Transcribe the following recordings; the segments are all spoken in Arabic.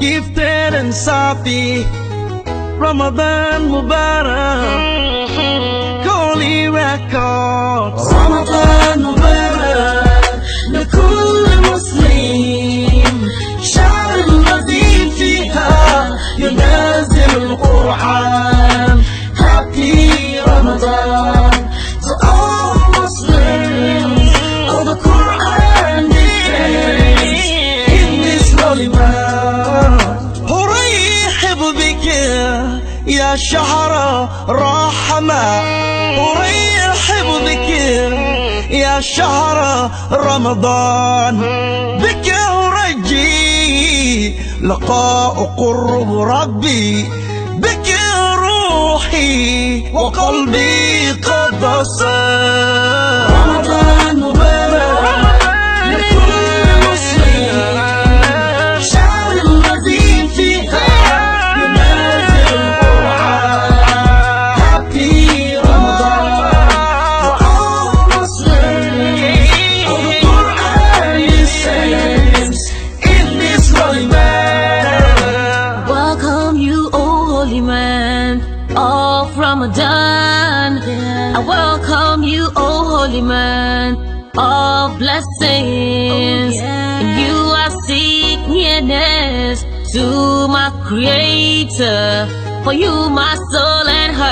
gifted and صافي رمضان مبارك كولي ريكوردز رمضان مبارك لكل مسلم شهر الذي فيها ينزل القرآن Happy Ramadan. يا شهر رحمة أرحب بك يا شهر رمضان بك أرجي لقاء قرب ربي بك روحي وقلبي قد صار of Ramadan. I welcome you, O holy man of blessings. Oh, and you are seek nearness to my creator. For you, my soul and heart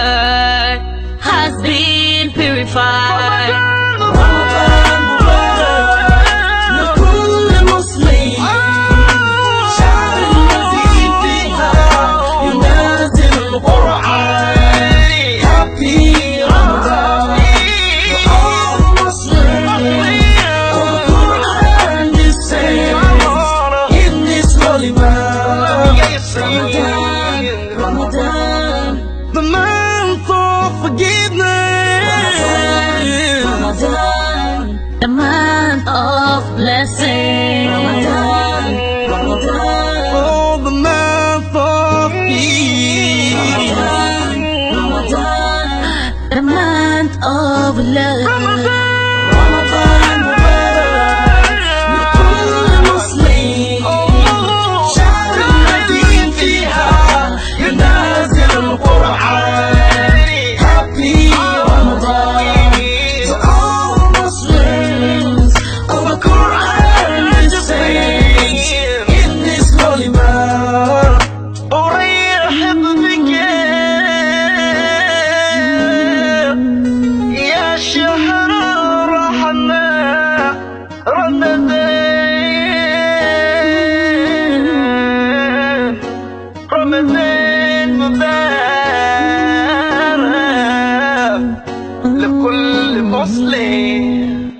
blessing. Ramadan, Ramadan. The The month of love. Ramadan. رمضان مبارك لكل مسلم